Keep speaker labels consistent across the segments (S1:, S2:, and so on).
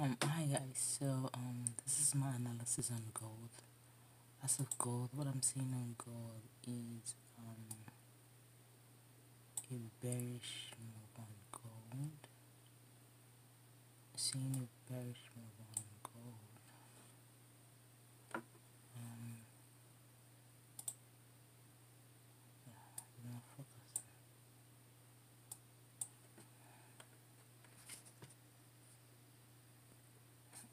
S1: Um, hi guys, so um, this is my analysis on gold. As of gold, what I'm seeing on gold is um, a bearish move on gold. Seeing a bearish move on gold. Um, yeah, not focusing.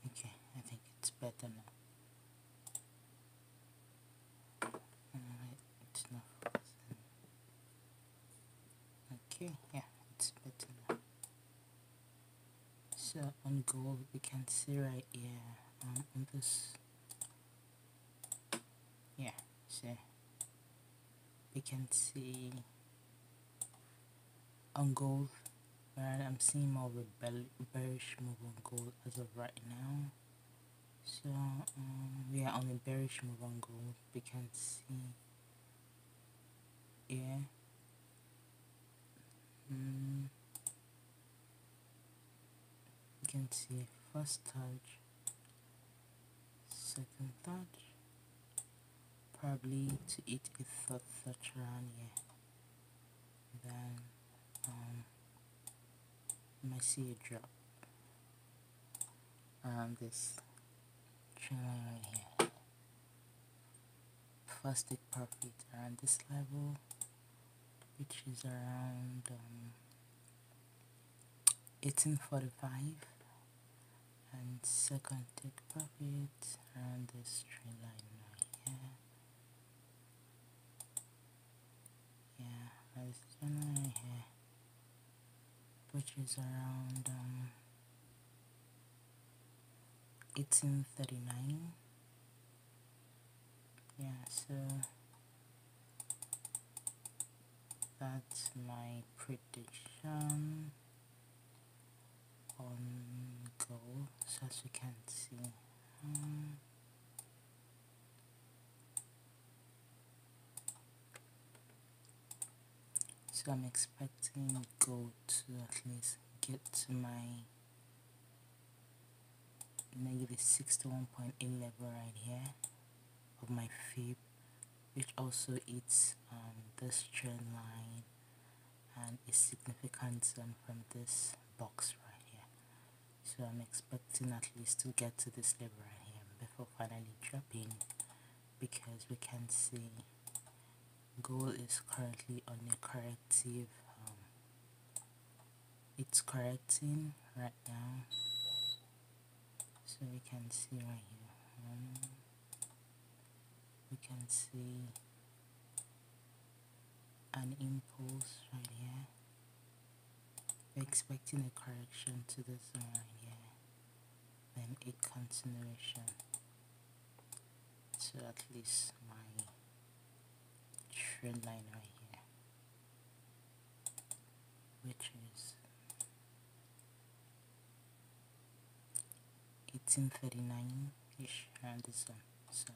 S1: Okay, I focusing. Okay, yeah, it's better now. So on gold, we can see right here um, on this. Yeah, see, we can see on gold Right, I'm seeing more of a bearish move on gold as of right now. So um, we are on a bearish move on. We can see yeah. Mm, you can see first touch, second touch, probably to eat a third touch around here. Then um, you might see a drop around this trend right here take profit around this level which is around um, 1845 and second take profit around this trend line right here. Yeah this trend right here which is around um, 1839 yeah so that's my prediction on gold so as you can see um, so I'm expecting gold to at least get to my negative 61.8 level right here of my fib which also eats um, this trend line and is significant zone from this box right here. So I'm expecting at least to get to this level right here before finally dropping because we can see gold is currently on a corrective um, it's correcting right now so we can see right here. Um, we can see an impulse right here. We're expecting a correction to this one right here. Then a continuation. So at least my trend line right here which is 1839 ish around this one so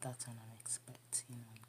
S1: that's what I'm expecting on